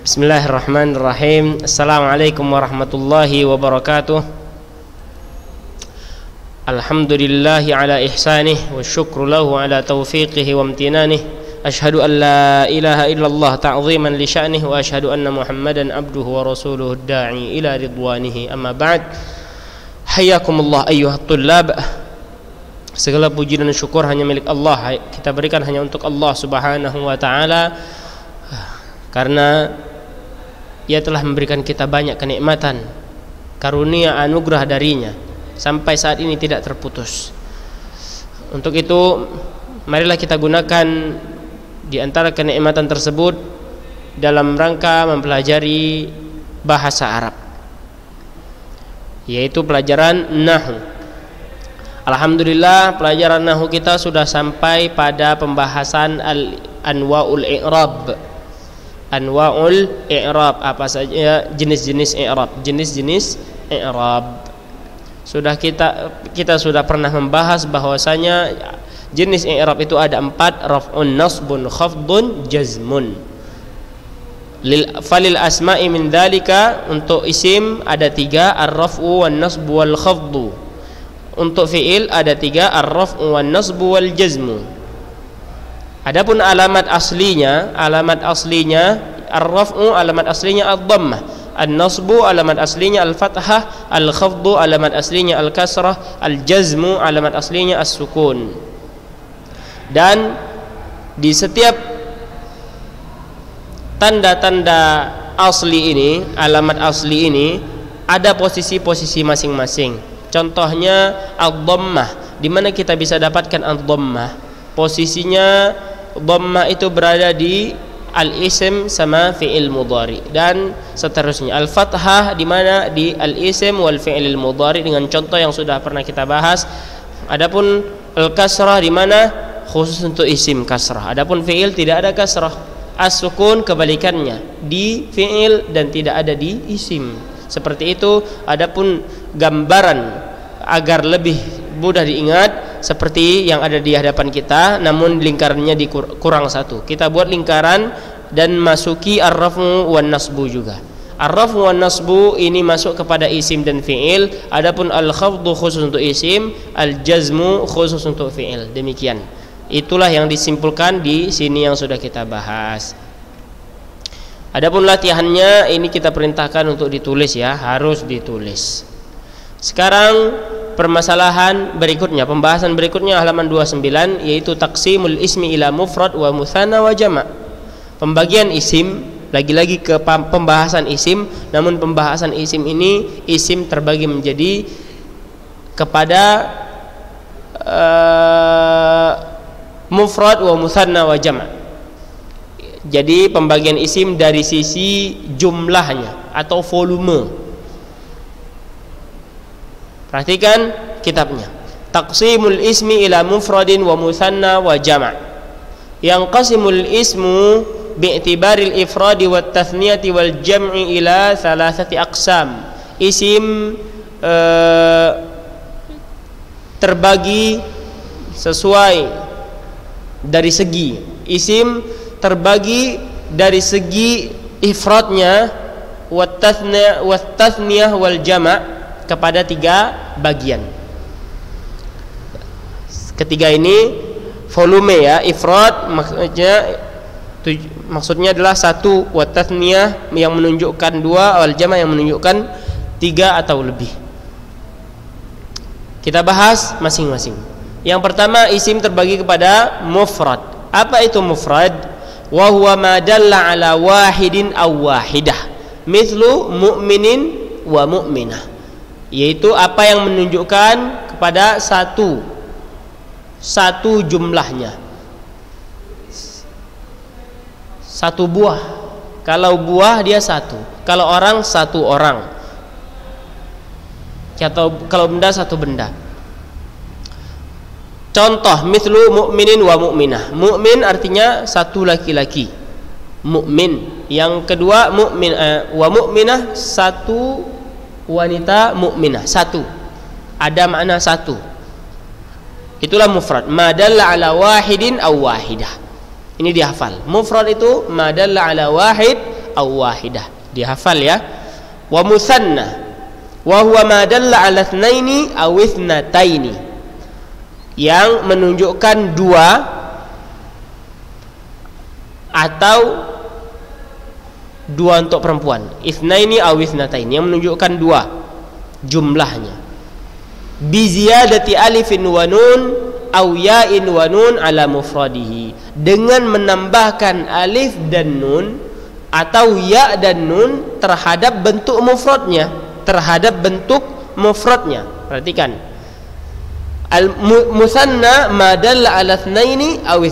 Bismillahirrahmanirrahim. Assalamualaikum warahmatullahi wabarakatuh. Alhamdulillahi ala ihsanih Wa syukru ala taufiqihi wa amtinanih Ashhadu an la ilaha illallah ta'ziman li sya'nih Wa ashhadu anna muhammadan abduhu wa rasuluhu da'i ila ridwanihi. Amma ba'd. Ayyuhat Segala puji dan syukur hanya milik Allah. Kita berikan hanya untuk Allah subhanahu wa ta'ala. Karena ia telah memberikan kita banyak kenikmatan karunia anugerah darinya. Sampai saat ini tidak terputus. Untuk itu marilah kita gunakan di antara kenikmatan tersebut dalam rangka mempelajari bahasa Arab yaitu pelajaran nahu Alhamdulillah pelajaran nahu kita sudah sampai pada pembahasan al-anwaul i'rab anwaul i'rab. Apa saja? Jenis-jenis i'rab. Jenis-jenis i'rab. Sudah kita kita sudah pernah membahas bahwasanya jenis i'rab itu ada empat. Raf'un nasbun khafdun jazmun. Lil falil asma'i min dalika untuk isim ada tiga. Ar-raf'u wan nasbu wal khafdu. Untuk fi'il ada tiga. Ar-raf'u wan nasbu wal jazmu Adapun alamat aslinya, alamat aslinya ar-raf'u alamat aslinya ad-dhammah, an-nasbu alamat aslinya al-fathah, al-khafdu alamat aslinya al-kasrah, al-jazmu alamat aslinya as-sukun. Dan di setiap tanda-tanda asli ini, alamat asli ini ada posisi-posisi masing-masing. Contohnya ad-dhammah, di mana kita bisa dapatkan ad-dhammah? Posisinya dhamma itu berada di al-ism sama fi'il mudhari dan seterusnya. Al-fathah di mana? Di al-ism wal fi'il mudhari dengan contoh yang sudah pernah kita bahas. Adapun al-kasrah di mana? Khusus untuk isim kasrah. Adapun fi'il tidak ada kasrah. As-sukun kebalikannya di fi'il dan tidak ada di isim. Seperti itu. Adapun gambaran agar lebih mudah diingat seperti yang ada di hadapan kita namun lingkarannya dikurang satu. Kita buat lingkaran dan masuki arrafu wan nasbu juga. Arrafu wan nasbu ini masuk kepada isim dan fi'il. Adapun al-khafdu khusus untuk isim al-jazmu khusus untuk fi'il. Demikian. Itulah yang disimpulkan di sini yang sudah kita bahas. Adapun latihannya ini kita perintahkan untuk ditulis ya, harus ditulis. Sekarang permasalahan berikutnya pembahasan berikutnya halaman 29 yaitu taksimul ismi ila mufrad wa musanna wa jama' pembagian isim lagi-lagi ke pembahasan isim namun pembahasan isim ini isim terbagi menjadi kepada uh, mufrad wa musanna wa jama' jadi pembagian isim dari sisi jumlahnya atau volume Perhatikan kitabnya. Taqsimul ismi ila mufradin wa musanna wa jama'. Yang qasimul ismu bi'tibaril ifradi wa tathniyati wal jam'i ila thalathati aqsam. Isim uh, terbagi sesuai dari segi isim terbagi dari segi ifradnya wa tathniyah wal jama' kepada tiga bagian. Ketiga ini volume ya, ifrad maksudnya maksudnya adalah satu watathniyah yang menunjukkan dua wal jama yang menunjukkan tiga atau lebih. Kita bahas masing-masing. Yang pertama isim terbagi kepada mufrad. Apa itu mufrad? Wa huwa ala wahidin aw wahidah. Mu'minin wa mu'minah yaitu apa yang menunjukkan kepada satu satu jumlahnya. Satu buah. Kalau buah dia satu. Kalau orang satu orang. Atau kalau benda satu benda. Contoh mithlu mu'minin wa mu'minah. Mu'min artinya satu laki-laki. Mukmin yang kedua mukmin eh, wa mu'minah satu wanita mukminah satu. Ada makna satu. Itulah mufrad. Madalla ala wahidin aw wahidah. Ini dihafal. Mufrad itu madalla ala wahid aw wahidah. Dihafal ya. Wa musanna. Wa huwa ma dalla ala itsnaini aw itsnataini yang menunjukkan dua atau dua untuk perempuan itsnaini aw itsnataini yang menunjukkan dua jumlahnya bi ziyadati alifin wa nun aw ya'in wa nun ala mufradihi dengan menambahkan alif dan nun atau ya dan nun terhadap bentuk mufradnya terhadap bentuk mufradnya. Perhatikan. Al musanna ma dalla ala itsnaini aw.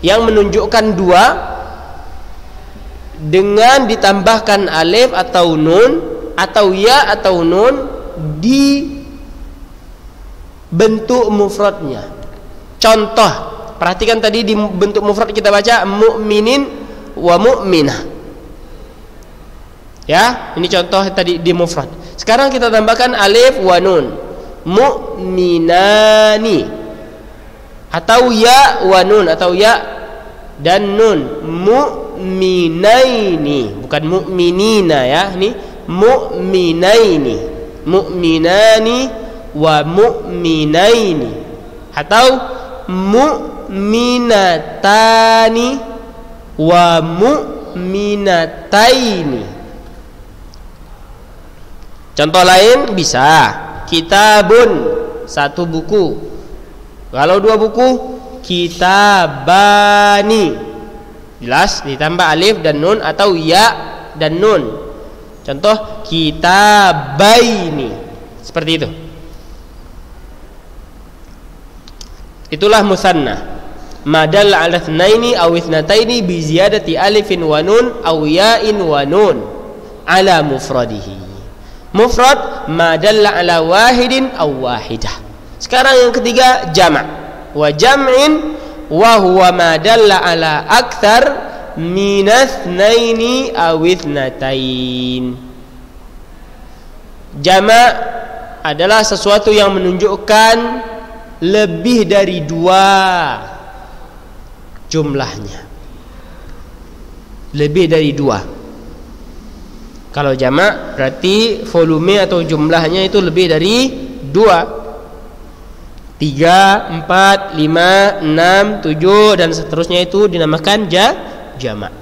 Yang menunjukkan dua dengan ditambahkan alif atau nun atau ya atau nun di bentuk mufradnya. Contoh, perhatikan tadi di bentuk mufrad kita baca mukminin wa mu'minah Ya, ini contoh tadi di mufrad. Sekarang kita tambahkan alif wa nun. Mu'minani. Atau ya wa nun atau ya dan nun. Mu'minaini, bukan mu'minina ya. Ini mu'minaini. Mu'minani wa mu'minaini. Atau mu'minatani wa mu'minataini Contoh lain bisa kitabun satu buku. Kalau dua buku kitabani. Jelas ditambah alif dan nun atau ya dan nun. Contoh kitabaini. Seperti itu. Itulah musanna. Madal ala thnaini aw ithnataini bi ziyadati alifin wa nun aw ya'in wa nun ala mufradihi mufrad ala wahidin aw wahidah sekarang yang ketiga jamak wa jam'in wa huwa ma dalla ala akthar min naini aw adalah sesuatu yang menunjukkan lebih dari dua jumlahnya. Lebih dari dua. Kalau jamak berarti volume atau jumlahnya itu lebih dari dua tiga, empat, lima, enam, tujuh dan seterusnya itu dinamakan ja, jamak.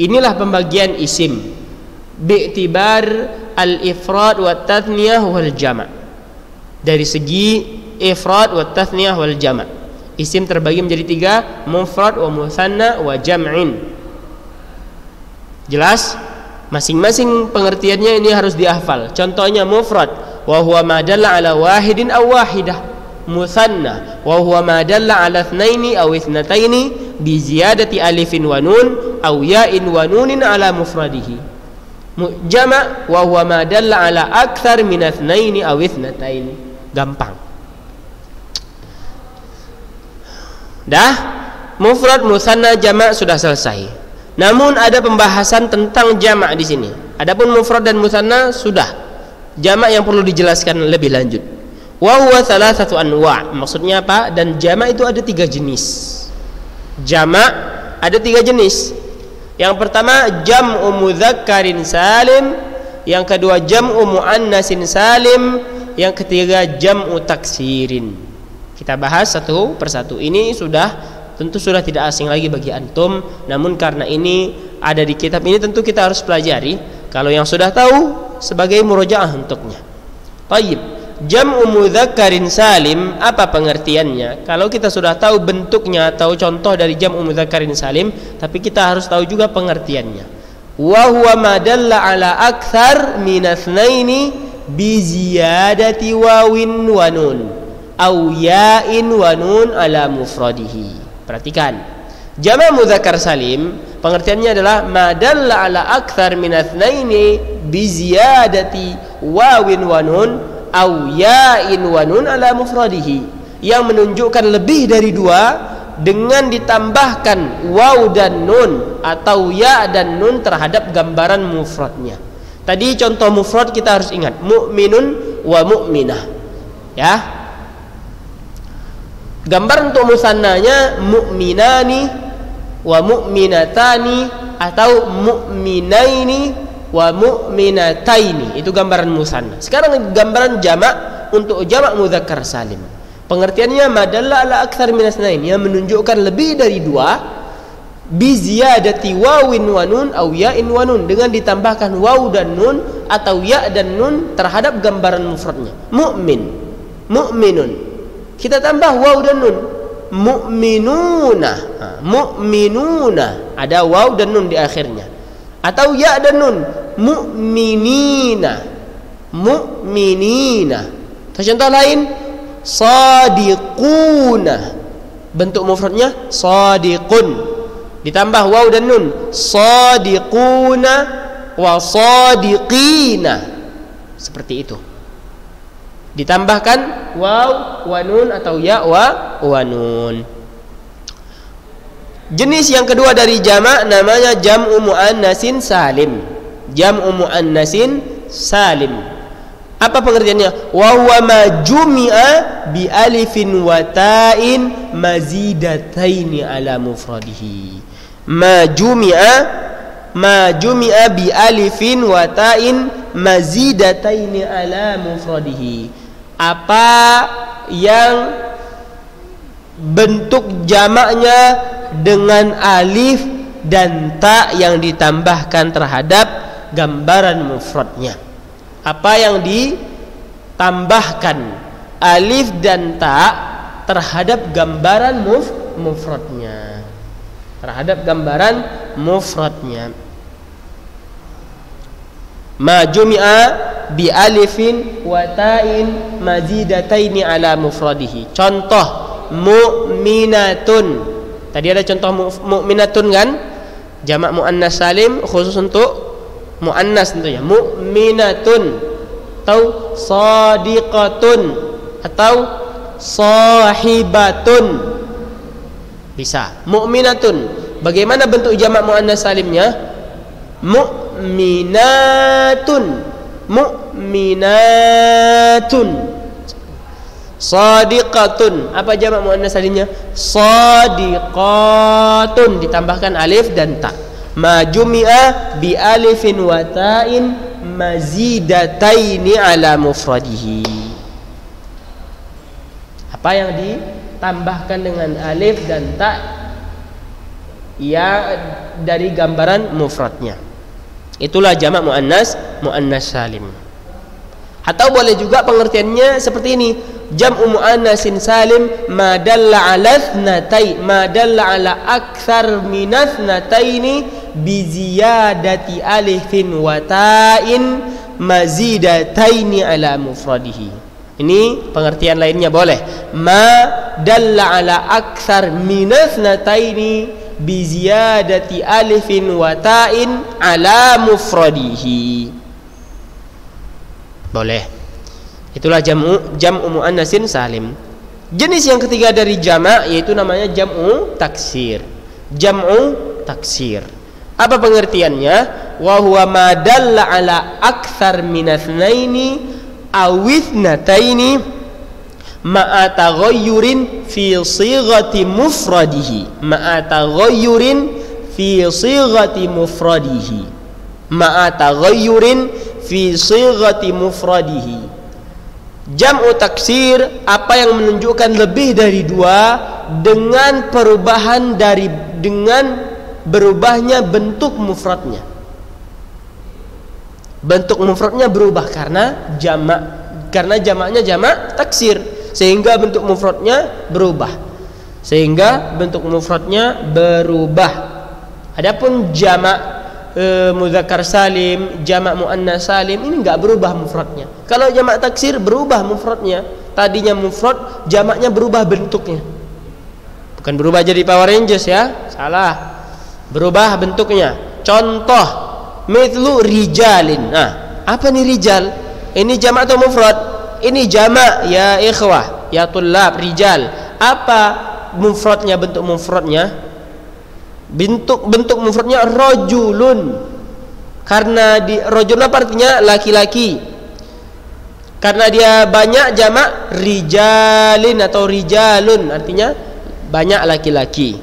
Inilah pembagian isim bi'tibar al-ifrad wa tathniyah wal jamak. Dari segi ifrad wa tathniyah wal jamak. Isim terbagi menjadi tiga, mufrad wa musanna wa jam'in. Jelas? Masing-masing pengertiannya ini harus dihafal. Contohnya mufrad wa huwa ma ala wahidin aw wahidah. Bi ziyadati alifin wa nun aw ya'in wa nunin ala mufradihi. Jama wa huwa ma dalla ala akthar min ithnaini aw ithnataini. Gampang. Dah mufrad musanna jama' sudah selesai. Namun ada pembahasan tentang jamak di sini. Adapun mufrad dan musanna sudah. Jamak yang perlu dijelaskan lebih lanjut. Wa huwa satu anwa. Maksudnya apa? Dan jamak itu ada tiga jenis. Jamak ada tiga jenis. Yang pertama jam'u mudzakkarin salim, yang kedua jam'u muannasin salim, yang ketiga jam'u taksirin. Kita bahas satu persatu. Ini sudah tentu sudah tidak asing lagi bagi antum namun karena ini ada di kitab ini tentu kita harus pelajari kalau yang sudah tahu sebagai murojaah untuknya Taib jam'u mudzakkarin salim apa pengertiannya? Kalau kita sudah tahu bentuknya atau contoh dari jam'u mudzakkarin salim tapi kita harus tahu juga pengertiannya. Wa huwa ala akthar min itsnaini bi ziyadati wawin wa nun aw ya'in wa nun ala mufradihi. Perhatikan. Jama' mudzakkar salim pengertiannya adalah madalla ala akthar min athnaini bi ziyadati wawin wa nun aw ya'in wa nun ala mufradihi yang menunjukkan lebih dari dua dengan ditambahkan waw dan nun atau ya dan nun terhadap gambaran mufradnya. Tadi contoh mufrad kita harus ingat mukminun wa mu'minah. Ya, Gambar untuk musannanya mu'minani wa mu'minatani atau mu'minaini wa mu'minataini. Itu gambaran musanna sekarang gambaran jamak untuk jamak mudzakkar salim. Pengertiannya madalla ala akthar minas nain yang menunjukkan lebih dari dua bi ziyadati wawin wa nun aw ya'in wa nun. Dengan ditambahkan waw dan nun atau ya dan nun terhadap gambaran mufradnya. Mukmin mukminun kita tambah waw dan nun. Mu'minuna. Mu'minuna. Ada waw dan nun di akhirnya atau ya dan nun. Mu'minina. Mu'minina. Contoh lain. Sadiquna. Bentuk mufradnya sadiqun. Ditambah waw dan nun. Sadiquna wa sadiqina. Seperti itu. Ditambahkan waw wa nun atau ya wa wa nun jenis yang kedua dari jamak namanya jam'u muannasin salim. Jam'u muannasin salim. Apa pengertiannya? Wa huwa ma jumi'a bi alifin wa ta'in mazidataini ala mufradihi. Ma jumi'a ma jumi'a bi alifin wa ta'in mazidataini ala mufradihi. Apa yang bentuk jamaknya dengan alif dan ta yang ditambahkan terhadap gambaran mufradnya. Apa yang ditambahkan? Alif dan ta terhadap gambaran muf mufradnya. Terhadap gambaran mufradnya. Ma jumi'a bi alifin wa ta'in mazidataini ala mufradihi. Contoh mu'minatun tadi ada contoh mu'minatun kan? Jamak muannas salim khusus untuk muannas tentunya. Mu'minatun. Atau sadiqatun. Atau sahibatun. Bisa. Mukminatun bagaimana bentuk jamak muannas salimnya? Mukminatun mukminatun sadiqatun. Apa jamak muannas salimnya sadiqatun. Ditambahkan alif dan ta. Ma jumi'a bi alifin wa ta'in mazidataini ala mufradihi. Apa yang di tambahkan dengan alif dan ta? Ya dari gambaran mufradnya. Itulah jamak muannas muannas salim. Atau boleh juga pengertiannya seperti ini jam'u muannasin salim ma dalla ala thnatai ma dalla ala akthar min thnataini bi ziyadati alifin wa ta'in mazidataini ala mufradihi ini pengertian lainnya boleh. Ma dalla ala akthar minathnataini bi ziyadati alifin wa ta'in ala mufradihi. Boleh. Itulah jam'u jam'u muannasin salim. Jenis yang ketiga dari jamak yaitu namanya jam'u taksir. Jam'u taksir. Apa pengertiannya? Wa huwa ma dalla ala akthar minathnaini awithnataini ma'a taghayyurin fi sighati mufradihi ma'a taghayyurin fi sighati mufradihi ma'a taghayyurin fi sighati mufradihi jam'u taksir apa yang menunjukkan lebih dari dua dengan perubahan dari dengan berubahnya bentuk mufradnya. Bentuk mufradnya berubah karena jamak karena jamaknya jamak taksir sehingga bentuk mufradnya berubah. Sehingga bentuk mufradnya berubah. Adapun jamak e, muzakkar salim jamak muannas salim ini enggak berubah mufradnya. Kalau jamak taksir berubah mufradnya. Tadinya mufrad jamaknya berubah bentuknya. Bukan berubah jadi Power Rangers ya salah. Berubah bentuknya. Contoh mithlu rijalin. Nah apa nih rijal? Ini jamak atau mufrad? Ini jamak ya ikhwah ya tulab rijal. Apa mufradnya bentuk mufradnya bentuk bentuk mufradnya rojulun. Karena di rojulun apa artinya? Laki-laki. Karena dia banyak jamak rijalin atau rijalun. Artinya banyak laki-laki.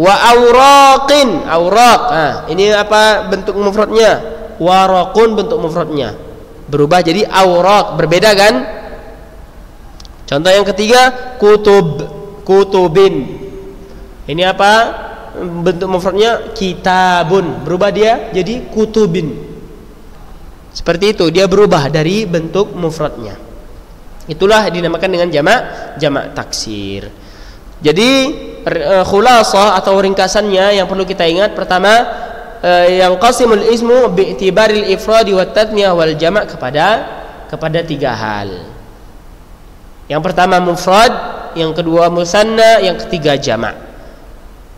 Wa auraqin auraq. Ini apa bentuk mufradnya? Waraqun bentuk mufradnya. Berubah jadi auraq. Berbeda kan? Contoh yang ketiga kutub kutubin ini apa? Bentuk mufradnya kitabun. Berubah dia jadi kutubin. Seperti itu. Dia berubah dari bentuk mufradnya. Itulah dinamakan dengan jamak jamak taksir. Jadi uh, khulasah atau ringkasannya yang perlu kita ingat pertama uh, yang qasimul ismu bi'tibaril ifradi wa tatniyah wal jama' kepada kepada tiga hal. Yang pertama mufrad, yang kedua musanna, yang ketiga jama'.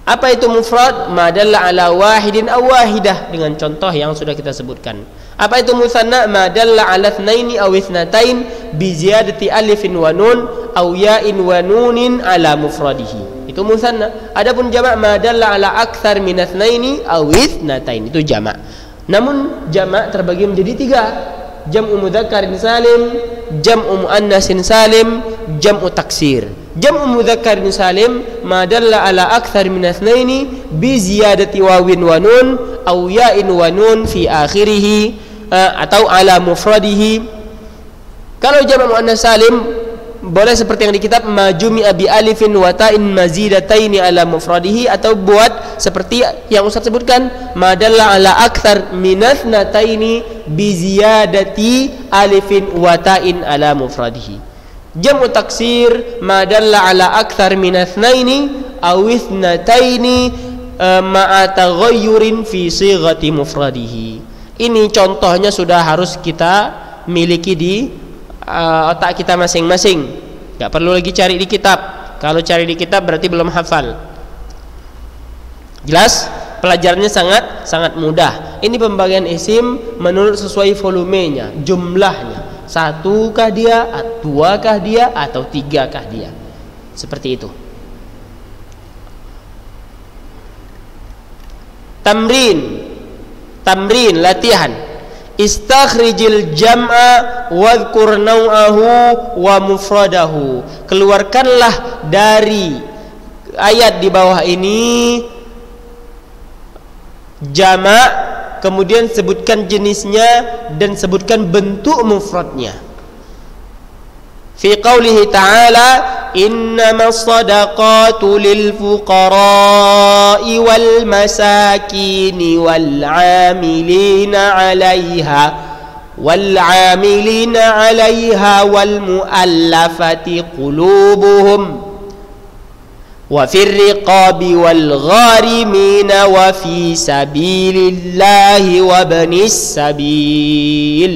Apa itu mufrad? Madalla ala wahidin aw wahidah. Dengan contoh yang sudah kita sebutkan. Apa itu musanna? Madalla ala thnaini aw ithnatain bi ziyadati alifin wa nun aw ya'in wa nunin ala mufradihi. Itu musanna. Adapun jamak madalla ala akthar min athnaini aw ithnatain itu jamak. Namun jamak terbagi menjadi tiga. Jam'u mudzakkarin salim jam'u muannasin salim jam'u taksir madalla ala akthar min athnaini bi ziyadati wawin wa nun aw ya'in wa nun fi akhirih eh, atau ala mufradihi. Kalau jamak muannas salim boleh seperti yang di kitab majumi abi alifin wa ta'in mazidataini ala mufradihi atau buat seperti yang Ustaz sebutkan madalla ala akthar minatsnataini bi ziyadati alifin wa ta'in ala mufradihi jam'u taksir madalla ala akthar minatsnaini aw ithnataini eh, ma'a taghayyurin fi sighati mufradihi ini contohnya sudah harus kita miliki di uh, otak kita masing-masing. Gak perlu lagi cari di kitab. Kalau cari di kitab berarti belum hafal. Jelas? Pelajarannya sangat sangat mudah. Ini pembagian isim menurut sesuai volumenya, jumlahnya. Satukah dia, duakah dia, atau tigakah dia? Seperti itu. Tamrin, tamrin latihan istakhrijil jam'a wadhkur naw'ahu wa mufradahu keluarkanlah dari ayat di bawah ini jamak kemudian sebutkan jenisnya dan sebutkan bentuk mufradnya. Fi qawlihi ta'ala إنما الصدقات للفقراء والمساكين والعاملين عليها والعاملين عليها والمؤلفة قلوبهم وفي الرقاب والغارمين وفي سبيل الله وابن السبيل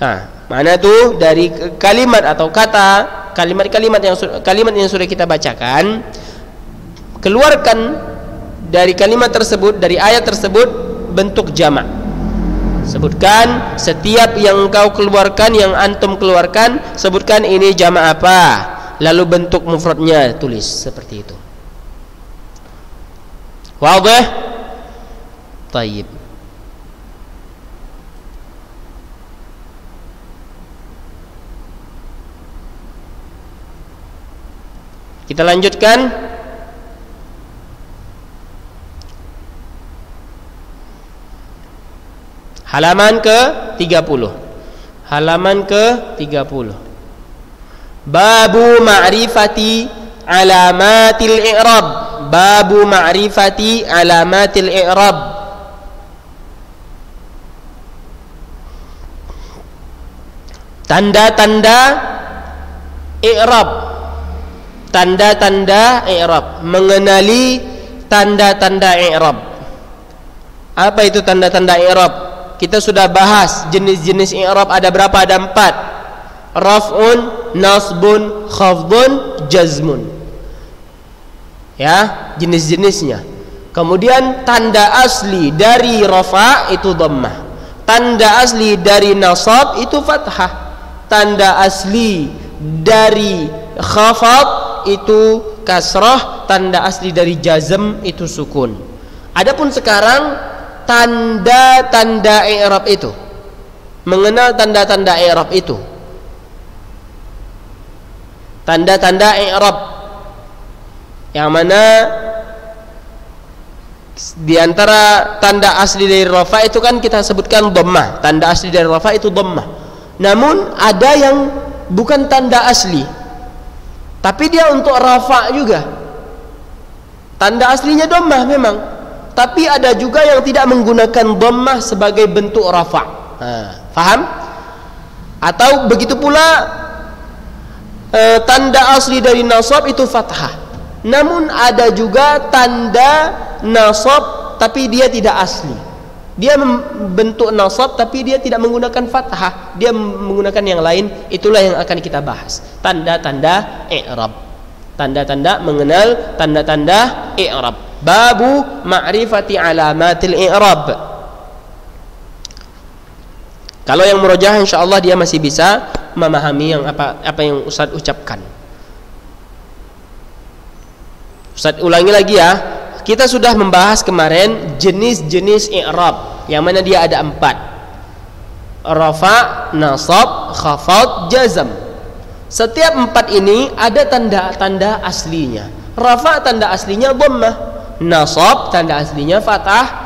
ها معنى itu dari kalimat atau kata kalimat-kalimat yang kalimat yang sudah kita bacakan keluarkan dari kalimat tersebut dari ayat tersebut bentuk jamak sebutkan setiap yang kau keluarkan yang antum keluarkan sebutkan ini jamak apa Lalu bentuk mufradnya tulis seperti itu. Wadih? Tayyib. Kita lanjutkan. Halaman ke 30 Halaman ke 30 Babu ma'rifati alamatil i'rab Babu ma'rifati alamatil i'rab Tanda-tanda i'rab tanda-tanda i'rab, mengenali tanda-tanda i'rab. Apa itu tanda-tanda i'rab? Kita sudah bahas jenis-jenis i'rab ada berapa? Ada empat. Raf'un, nasbun, khafdun, jazmun. Ya, jenis-jenisnya. Kemudian tanda asli dari rafa itu dhammah. Tanda asli dari nasab itu fathah. Tanda asli dari khafad itu kasroh, tanda asli dari jazm itu sukun. Adapun sekarang tanda-tanda i'rab itu mengenal tanda-tanda i'rab itu. Tanda-tanda i'rab yang mana di antara tanda asli dari rafa itu kan kita sebutkan dhammah. Tanda asli dari rafa itu dhammah. Namun ada yang bukan tanda asli. Tapi dia untuk rafa juga. Tanda aslinya dhammah memang. Tapi ada juga yang tidak menggunakan dhammah sebagai bentuk rafa. Nah, faham? Atau begitu pula e, tanda asli dari nasab itu fathah. Namun ada juga tanda nasab tapi dia tidak asli. Dia membentuk nasab tapi dia tidak menggunakan fathah, dia menggunakan yang lain. Itulah yang akan kita bahas. Tanda-tanda i'rab. Tanda-tanda mengenal tanda-tanda i'rab. Babu ma'rifati alamatil i'rab. Kalau yang merojah insyaallah dia masih bisa memahami yang apa apa yang Ustaz ucapkan. Ustaz ulangi lagi ya. Kita sudah membahas kemarin jenis-jenis i'rab yang mana dia ada empat. Rafa, nasab, khafad, jazam. Setiap empat ini ada tanda-tanda aslinya. Rafa tanda aslinya dhammah, nasab tanda aslinya fathah,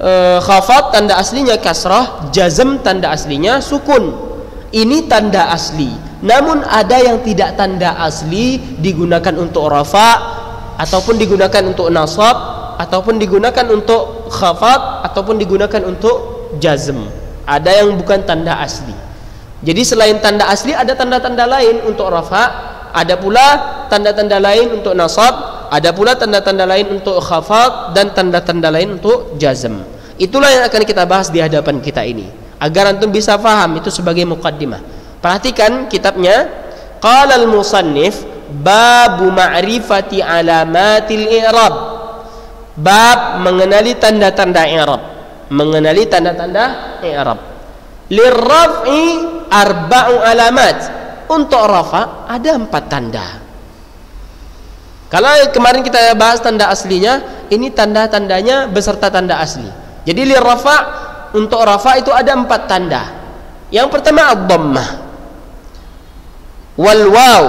e, khafad tanda aslinya kasrah, jazam tanda aslinya sukun. Ini tanda asli. Namun ada yang tidak tanda asli digunakan untuk rafa, ataupun digunakan untuk nasab ataupun digunakan untuk khafat ataupun digunakan untuk jazm ada yang bukan tanda asli jadi selain tanda asli ada tanda-tanda lain untuk rafa ada pula tanda-tanda lain untuk nasab ada pula tanda-tanda lain untuk khafat dan tanda-tanda lain untuk jazm. Itulah yang akan kita bahas di hadapan kita ini. Agar antum bisa faham itu sebagai mukaddimah perhatikan kitabnya. Qala al-musannif babu ma'rifati alamatil i'rab. Bab mengenali tanda-tanda i'rab. Mengenali tanda-tanda i'rab. Lirraf'i arba'u alamat. Untuk rafa ada empat tanda kalau kemarin kita bahas tanda aslinya ini tanda-tandanya beserta tanda asli jadi lirrafa untuk rafa itu ada empat tanda yang pertama ad-dhammah wal waw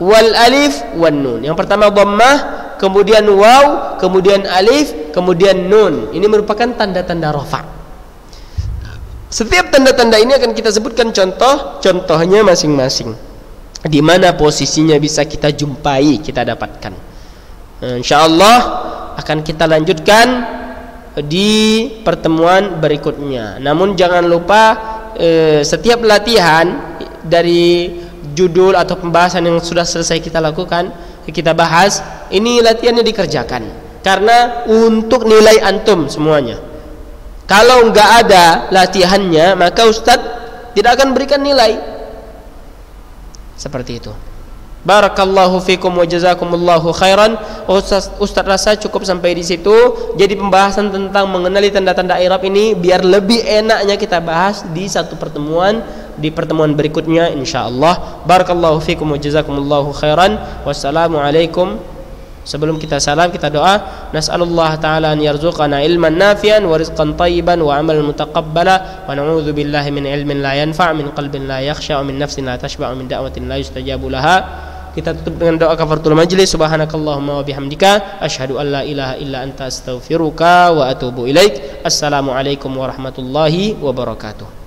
wal alif wan nun. Yang pertama dhammah, kemudian waw, kemudian alif, kemudian nun. Ini merupakan tanda-tanda rafa. Setiap tanda-tanda ini akan kita sebutkan contoh, contohnya masing-masing. Di mana posisinya bisa kita jumpai, kita dapatkan. Insyaallah akan kita lanjutkan di pertemuan berikutnya. Namun jangan lupa eh, setiap latihan dari judul atau pembahasan yang sudah selesai kita lakukan kita bahas ini latihannya dikerjakan karena untuk nilai antum semuanya kalau nggak ada latihannya maka ustadz tidak akan berikan nilai seperti itu Barakallahu fikum wa jazakumullahu khairan. Ustaz, Ustaz rasa cukup sampai di situ. Jadi pembahasan tentang mengenali tanda-tanda Arab ini biar lebih enaknya kita bahas di satu pertemuan di pertemuan berikutnya insyaallah. Barakallahu fikum wa jazakumullahu khairan. Wassalamualaikum. Sebelum kita salam kita doa, nas'alullah taala an yarzuqana ilman nafian wa rizqan tayyiban wa amalan mutaqabbala wa na'udzu billahi min ilmin la yanfa' min qalbin la yakhsha min nafsin la tashba' min da'watin la yustajabu laha. Kita tutup dengan doa kafaratul majlis. Subhanakallahumma wa bihamdika asyhadu an la ilaha illa anta astaghfiruka wa atubu ilaik. Assalamualaikum warahmatullahi wabarakatuh.